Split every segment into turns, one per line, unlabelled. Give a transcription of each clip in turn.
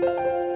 thank you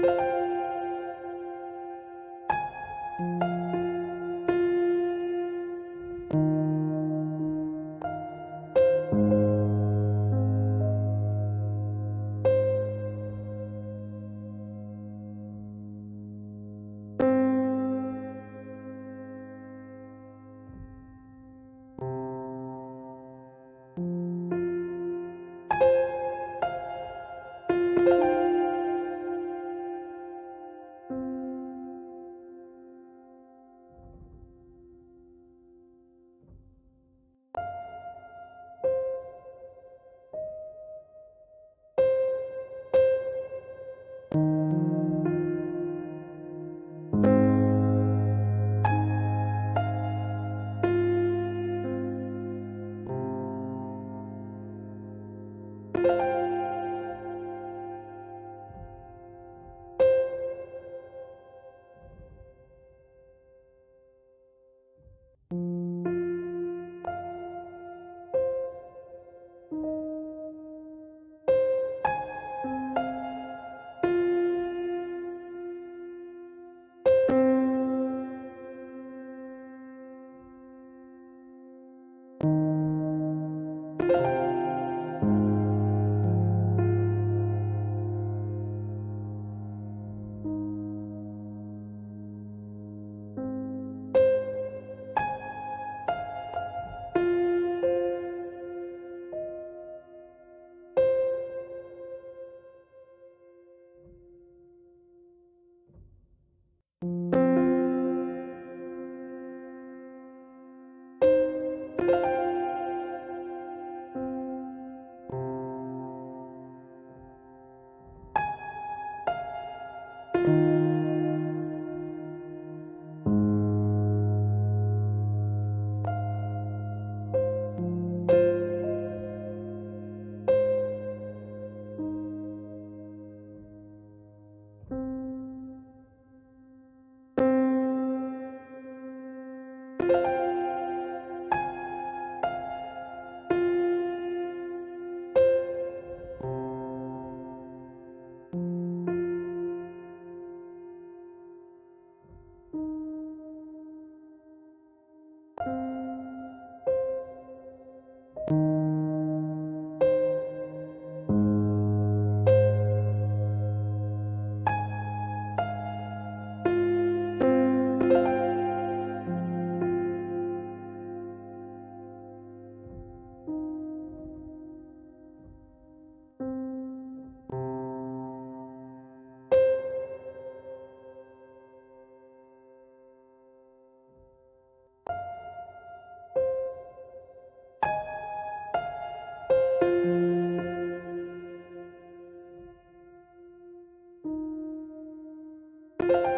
Thank you. thank you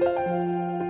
うん。